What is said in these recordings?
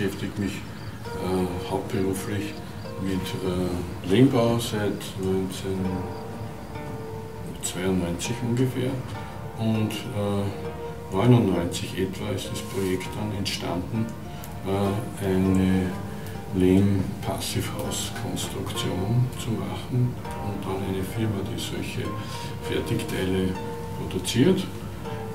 beschäftige mich äh, hauptberuflich mit äh, Lehmbau seit 1992 ungefähr und äh, 99 etwa ist das Projekt dann entstanden, äh, eine Lehm-Passivhauskonstruktion zu machen und dann eine Firma, die solche Fertigteile produziert.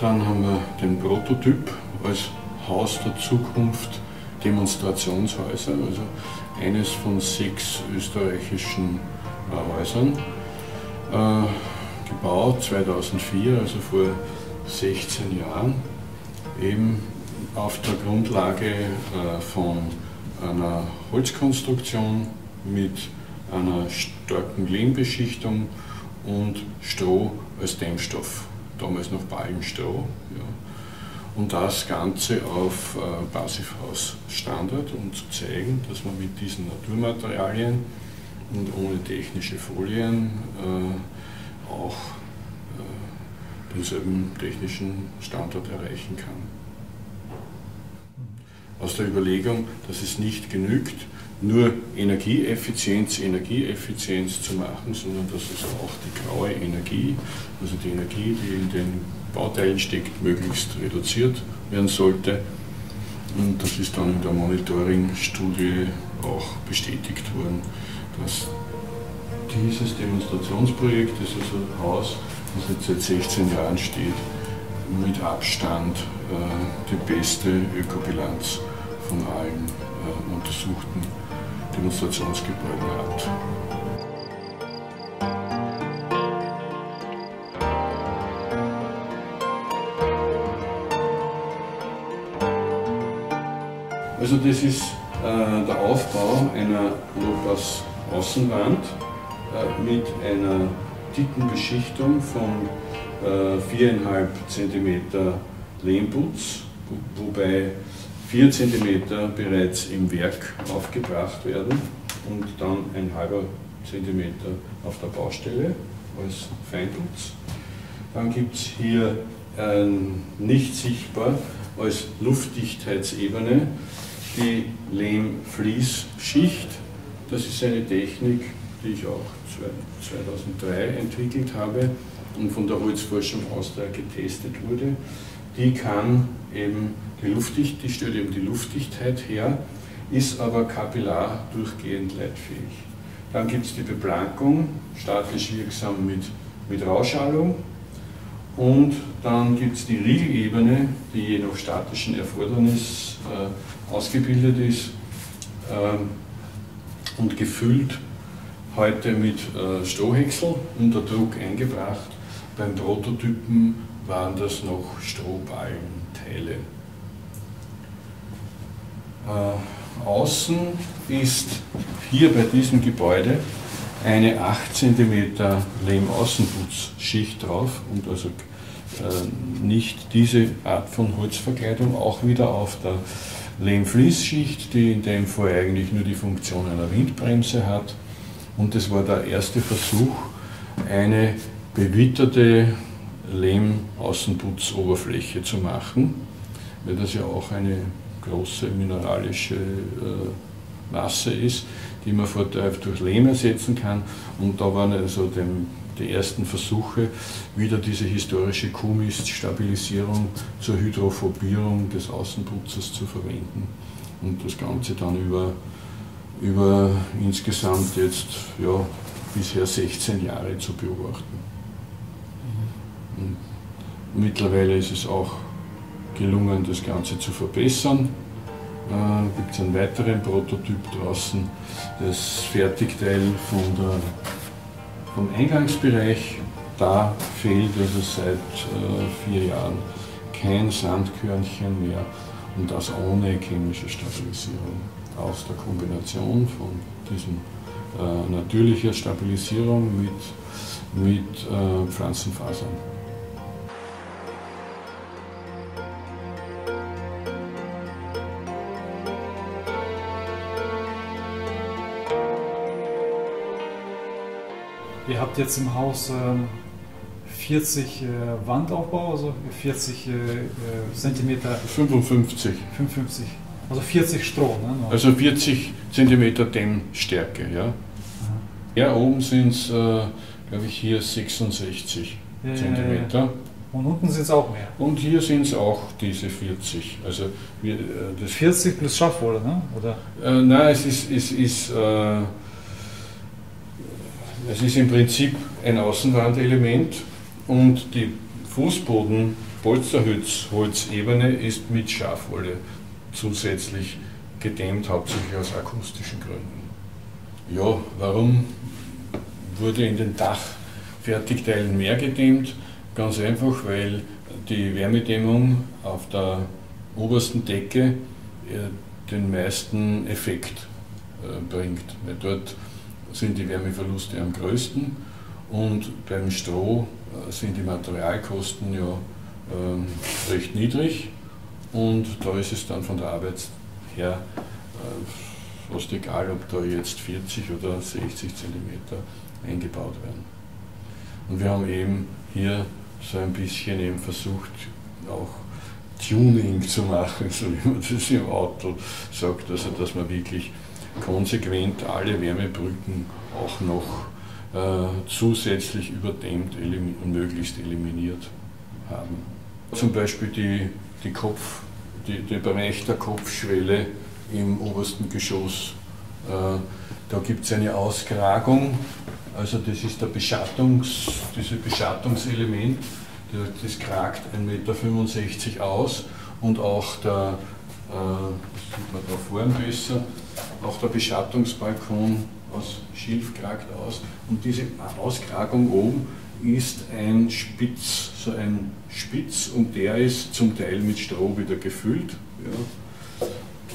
Dann haben wir den Prototyp als Haus der Zukunft Demonstrationshäuser, also eines von sechs österreichischen äh, Häusern. Äh, gebaut 2004, also vor 16 Jahren, eben auf der Grundlage äh, von einer Holzkonstruktion mit einer starken Lehmbeschichtung und Stroh als Dämmstoff, damals noch Balgenstroh. Ja. Und das Ganze auf äh, Passivhaus-Standard, um zu zeigen, dass man mit diesen Naturmaterialien und ohne technische Folien äh, auch äh, denselben technischen Standard erreichen kann. Aus der Überlegung, dass es nicht genügt, nur Energieeffizienz, Energieeffizienz zu machen, sondern dass es auch die graue Energie, also die Energie, die in den Bauteilen steckt, möglichst reduziert werden sollte. Und das ist dann in der Monitoring-Studie auch bestätigt worden, dass dieses Demonstrationsprojekt, das ein Haus, das jetzt seit 16 Jahren steht, mit Abstand äh, die beste Ökobilanz von allen äh, untersuchten Demonstrationsgebäuden hat. Also das ist äh, der Aufbau einer Lopas Außenwand äh, mit einer dicken Beschichtung von äh, 4,5 cm Lehmputz, wobei 4 cm bereits im Werk aufgebracht werden und dann ein halber Zentimeter auf der Baustelle als Feinputz. Dann gibt es hier äh, nicht sichtbar als Luftdichtheitsebene die Lehm-Fließschicht. Das ist eine Technik, die ich auch 2003 entwickelt habe und von der Holzforschung Austria getestet wurde. Die kann eben die Luftdicht, die stellt eben die Luftdichtheit her, ist aber kapillar durchgehend leitfähig. Dann gibt es die Beplankung, statisch wirksam mit, mit Rauschallung. Und dann gibt es die Riegelebene, die je nach statischen Erfordernis äh, ausgebildet ist äh, und gefüllt heute mit äh, Strohhäcksel unter Druck eingebracht. Beim Prototypen waren das noch Strohballenteile. Äh, außen ist hier bei diesem Gebäude eine 8 cm Lehmaußenputzschicht drauf und also äh, nicht diese Art von Holzverkleidung, auch wieder auf der Lehmfließschicht, die in dem Fall eigentlich nur die Funktion einer Windbremse hat. Und das war der erste Versuch, eine bewitterte Lehmaußenputzoberfläche zu machen, weil das ja auch eine große mineralische äh, Masse ist, die man vorteilhaft äh, durch Lehm ersetzen kann. Und da waren also dem, die ersten Versuche, wieder diese historische Kuhmiststabilisierung zur Hydrophobierung des Außenputzes zu verwenden. Und das Ganze dann über, über insgesamt jetzt ja, bisher 16 Jahre zu beobachten. Und mittlerweile ist es auch gelungen, das Ganze zu verbessern. Äh, Gibt es einen weiteren Prototyp draußen, das Fertigteil von der, vom Eingangsbereich. Da fehlt also seit äh, vier Jahren kein Sandkörnchen mehr und das ohne chemische Stabilisierung. Aus der Kombination von diesem äh, natürlicher Stabilisierung mit, mit äh, Pflanzenfasern. Ihr habt jetzt im Haus ähm, 40 äh, Wandaufbau, also 40 äh, Zentimeter. 55. 55 Also 40 Stroh, ne? Also 40 cm Dämmstärke, ja. Mhm. Ja, oben sind es, äh, glaube ich, hier 66 ja, cm. Ja, ja. Und unten sind es auch mehr. Und hier sind es auch diese 40. Also wir, äh, das 40 plus Schafwolle, ne? Oder? Äh, nein, es ist, es, ist, äh, es ist im Prinzip ein Außenwandelement und die Fußboden Polsterholzebene ist mit Schafwolle zusätzlich gedämmt, hauptsächlich aus akustischen Gründen. Ja, warum wurde in den Dachfertigteilen mehr gedämmt? Ganz einfach, weil die Wärmedämmung auf der obersten Decke äh, den meisten Effekt äh, bringt. Weil dort sind die Wärmeverluste am größten und beim Stroh äh, sind die Materialkosten ja ähm, recht niedrig und da ist es dann von der Arbeit her fast egal, ob da jetzt 40 oder 60 cm eingebaut werden. Und wir haben eben hier so ein bisschen eben versucht, auch Tuning zu machen, so wie man das im Auto sagt, also dass man wirklich konsequent alle Wärmebrücken auch noch äh, zusätzlich überdämmt und möglichst eliminiert haben. Zum Beispiel die, die Kopf, die, der Bereich der Kopfschwelle im obersten Geschoss. Äh, da gibt es eine Auskragung also das ist der Beschattungs, dieses Beschattungselement, das kragt 1,65 Meter aus und auch der, äh, das sieht man da vorne besser, auch der Beschattungsbalkon aus Schilf kragt aus und diese Auskragung oben ist ein Spitz, so ein Spitz und der ist zum Teil mit Stroh wieder gefüllt. Ja.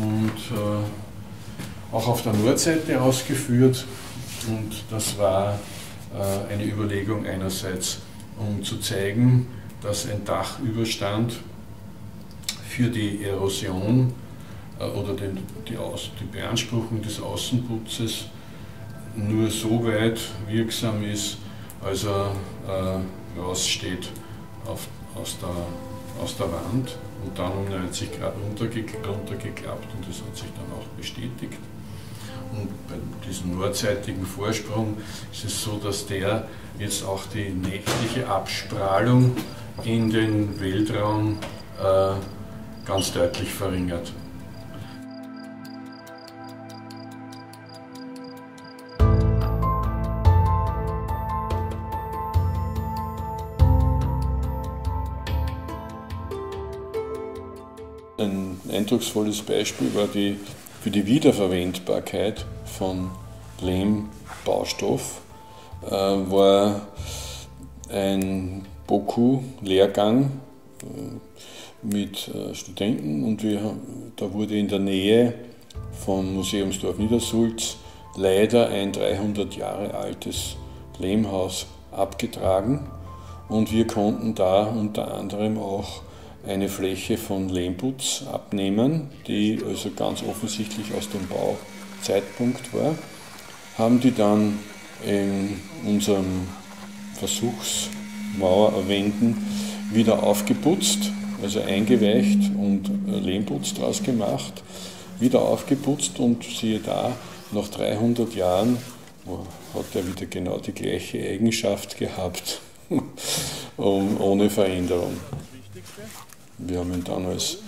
Und äh, auch auf der Nordseite ausgeführt und das war äh, eine Überlegung einerseits, um zu zeigen, dass ein Dachüberstand für die Erosion oder den, die, Aus, die Beanspruchung des Außenputzes nur so weit wirksam ist, als er äh, raussteht auf, aus, der, aus der Wand und dann um 90 Grad runtergeklappt und das hat sich dann auch bestätigt. Und bei diesem nordseitigen Vorsprung ist es so, dass der jetzt auch die nächtliche Abstrahlung in den Weltraum äh, ganz deutlich verringert. Ein eindrucksvolles Beispiel war die für die Wiederverwendbarkeit von Lehmbaustoff äh, war ein BOKU-Lehrgang äh, mit äh, Studenten und wir, da wurde in der Nähe vom Museumsdorf Niedersulz leider ein 300 Jahre altes Lehmhaus abgetragen und wir konnten da unter anderem auch eine Fläche von Lehmputz abnehmen, die also ganz offensichtlich aus dem Bauzeitpunkt war, haben die dann in unserem Versuchsmauerwänden wieder aufgeputzt, also eingeweicht und Lehmputz draus gemacht, wieder aufgeputzt und siehe da, nach 300 Jahren hat er wieder genau die gleiche Eigenschaft gehabt, ohne Veränderung. Wir haben ihn dann als,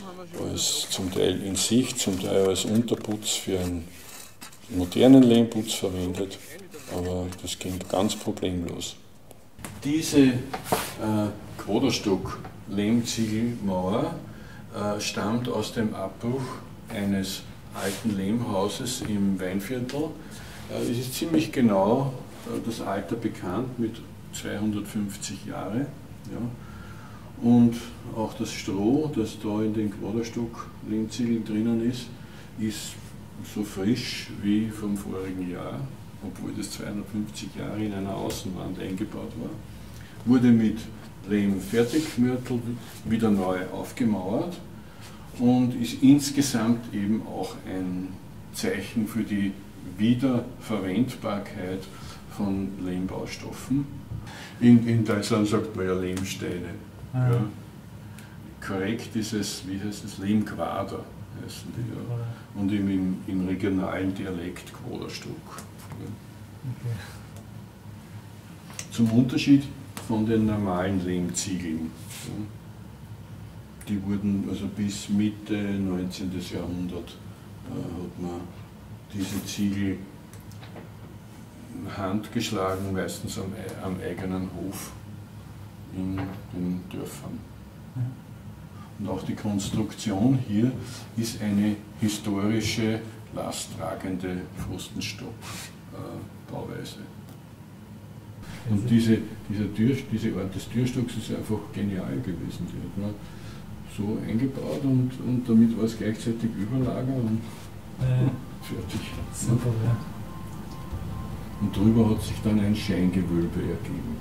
als zum Teil in Sicht, zum Teil als Unterputz für einen modernen Lehmputz verwendet, aber das ging ganz problemlos. Diese äh, Quaderstock-Lehmziegelmauer äh, stammt aus dem Abbruch eines alten Lehmhauses im Weinviertel. Äh, es ist ziemlich genau äh, das Alter bekannt mit 250 Jahre. Ja. Und auch das Stroh, das da in den Quaderstock Lehmziegeln drinnen ist, ist so frisch wie vom vorigen Jahr, obwohl das 250 Jahre in einer Außenwand eingebaut war. Wurde mit Lehm-Fertigmörtel wieder neu aufgemauert und ist insgesamt eben auch ein Zeichen für die Wiederverwendbarkeit von Lehmbaustoffen. In, in Deutschland sagt man ja Lehmsteine. Ja. Korrekt ist es, wie heißt es, Lehmquader. heißen die. Und im, im, im regionalen Dialekt Quaderstock. Okay. Zum Unterschied von den normalen Lehmziegeln. Die wurden also bis Mitte 19. Jahrhundert äh, hat man diese Ziegel handgeschlagen, meistens am, am eigenen Hof in den Dörfern. Und auch die Konstruktion hier ist eine historische, lasttragende Pfostenstock-Bauweise. Und diese, dieser Tür, diese Art des Türstocks ist einfach genial gewesen. Die hat man so eingebaut und, und damit war es gleichzeitig Überlager und äh, fertig. Super, ja. Und drüber hat sich dann ein Scheingewölbe ergeben.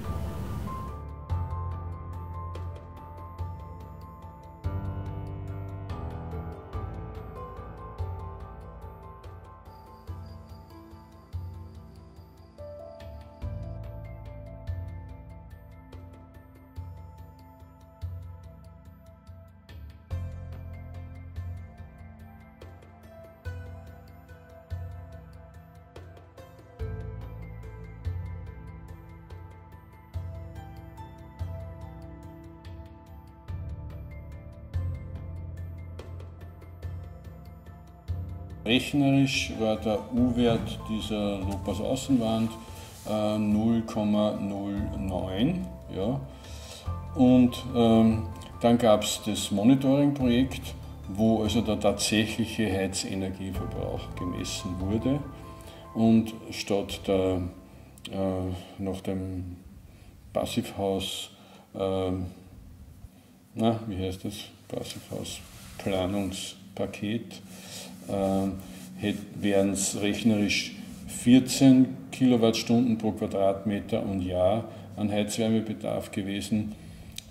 Rechnerisch war der U-Wert dieser Lopas Außenwand äh, 0,09. Ja. Und ähm, dann gab es das Monitoring-Projekt, wo also der tatsächliche Heizenergieverbrauch gemessen wurde. Und statt der, äh, nach dem Passivhaus, äh, na, wie heißt das? Passivhaus Planungspaket äh, wären es rechnerisch 14 Kilowattstunden pro Quadratmeter und Jahr an Heizwärmebedarf gewesen.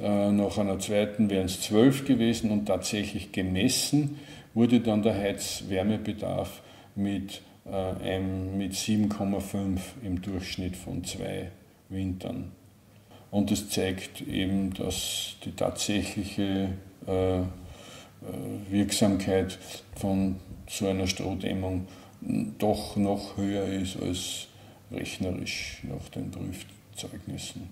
Äh, nach einer zweiten wären es 12 gewesen und tatsächlich gemessen wurde dann der Heizwärmebedarf mit, äh, mit 7,5 im Durchschnitt von zwei Wintern. Und das zeigt eben, dass die tatsächliche äh, Wirksamkeit von so einer Strohdämmung doch noch höher ist als rechnerisch nach den Prüfzeugnissen.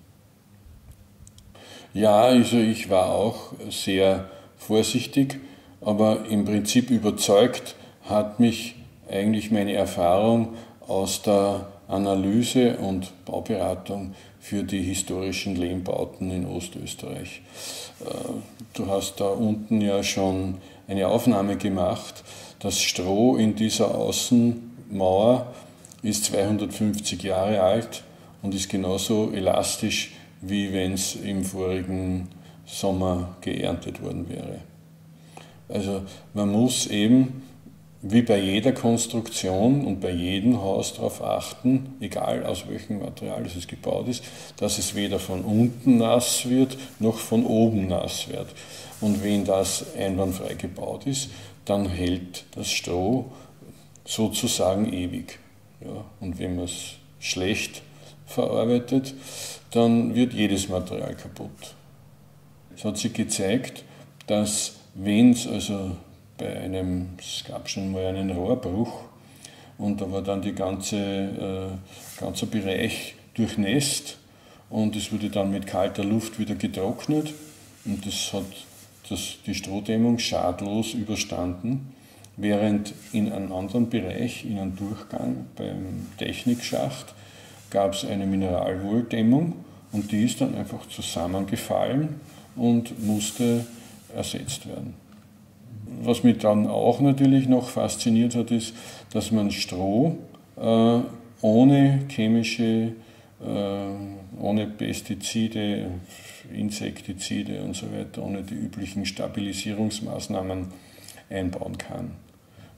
Ja, also ich war auch sehr vorsichtig, aber im Prinzip überzeugt hat mich eigentlich meine Erfahrung aus der Analyse und Bauberatung für die historischen Lehmbauten in Ostösterreich. Äh, du hast da unten ja schon eine Aufnahme gemacht das Stroh in dieser Außenmauer ist 250 Jahre alt und ist genauso elastisch, wie wenn es im vorigen Sommer geerntet worden wäre. Also man muss eben, wie bei jeder Konstruktion und bei jedem Haus darauf achten, egal aus welchem Material es gebaut ist, dass es weder von unten nass wird, noch von oben nass wird. Und wenn das einwandfrei gebaut ist, dann hält das Stroh sozusagen ewig. Ja, und wenn man es schlecht verarbeitet, dann wird jedes Material kaputt. Es hat sich gezeigt, dass wenn es also bei einem, es gab schon mal einen Rohrbruch und da war dann die ganze, äh, ganze Bereich durchnässt und es wurde dann mit kalter Luft wieder getrocknet und das hat das, die Strohdämmung schadlos überstanden, während in einem anderen Bereich, in einem Durchgang beim Technikschacht, gab es eine Mineralwohldämmung und die ist dann einfach zusammengefallen und musste ersetzt werden. Was mich dann auch natürlich noch fasziniert hat, ist, dass man Stroh äh, ohne chemische, äh, ohne Pestizide, Insektizide und so weiter ohne die üblichen Stabilisierungsmaßnahmen einbauen kann,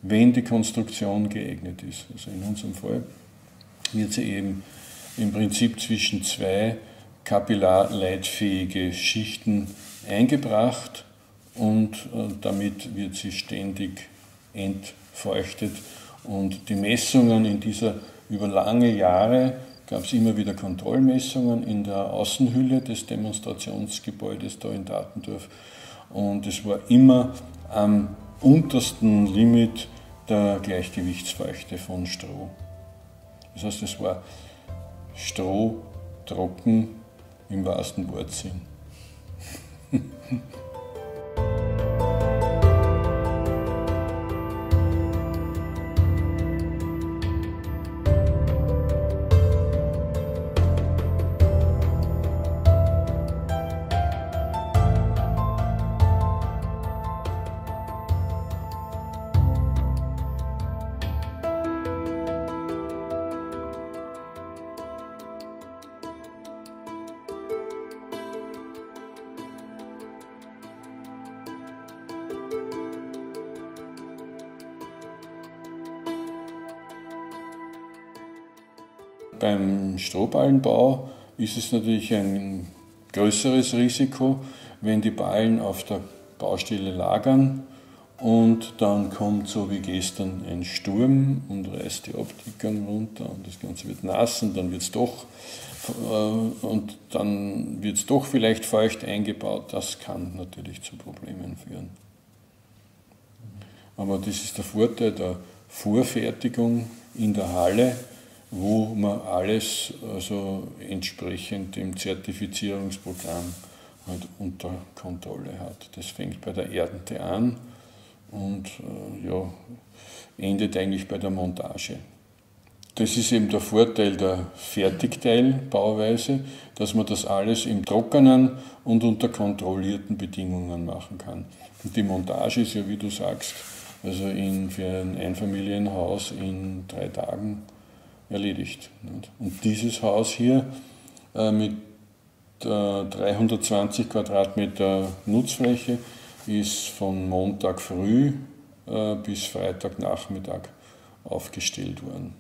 wenn die Konstruktion geeignet ist. Also in unserem Fall wird sie eben im Prinzip zwischen zwei kapillarleitfähige Schichten eingebracht und äh, damit wird sie ständig entfeuchtet und die Messungen in dieser über lange Jahre gab es immer wieder Kontrollmessungen in der Außenhülle des Demonstrationsgebäudes da in Datendorf. Und es war immer am untersten Limit der Gleichgewichtsfeuchte von Stroh. Das heißt, es war Stroh trocken im wahrsten Wortsinn. Beim Strohballenbau ist es natürlich ein größeres Risiko, wenn die Ballen auf der Baustelle lagern und dann kommt so wie gestern ein Sturm und reißt die Optikern runter und das Ganze wird nass und dann wird es doch äh, und dann wird es doch vielleicht feucht eingebaut. Das kann natürlich zu Problemen führen. Aber das ist der Vorteil der Vorfertigung in der Halle wo man alles also entsprechend dem Zertifizierungsprogramm halt unter Kontrolle hat. Das fängt bei der Ernte an und äh, ja, endet eigentlich bei der Montage. Das ist eben der Vorteil der Fertigteilbauweise, dass man das alles im Trockenen und unter kontrollierten Bedingungen machen kann. Und die Montage ist ja, wie du sagst, also in, für ein Einfamilienhaus in drei Tagen erledigt. Und dieses Haus hier äh, mit 320 Quadratmeter Nutzfläche ist von Montag früh äh, bis Freitagnachmittag aufgestellt worden.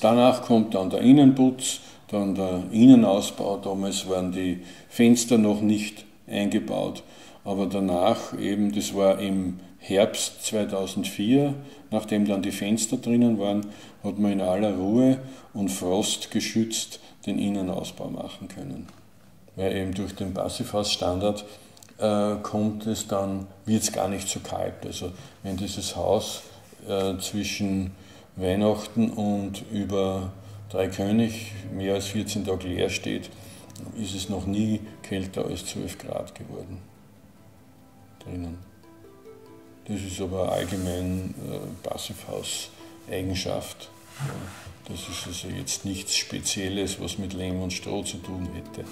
Danach kommt dann der Innenputz, dann der Innenausbau. Damals waren die Fenster noch nicht eingebaut, aber danach eben, das war im Herbst 2004, nachdem dann die Fenster drinnen waren, hat man in aller Ruhe und frostgeschützt den Innenausbau machen können. Weil eben durch den Passivhausstandard äh, kommt es dann, wird es gar nicht so kalt. Also wenn dieses Haus äh, zwischen Weihnachten und über Dreikönig mehr als 14 Tage leer steht, ist es noch nie kälter als 12 Grad geworden drinnen. Das ist aber allgemein äh, Passivhaus-Eigenschaft. Das ist also jetzt nichts Spezielles, was mit Lehm und Stroh zu tun hätte.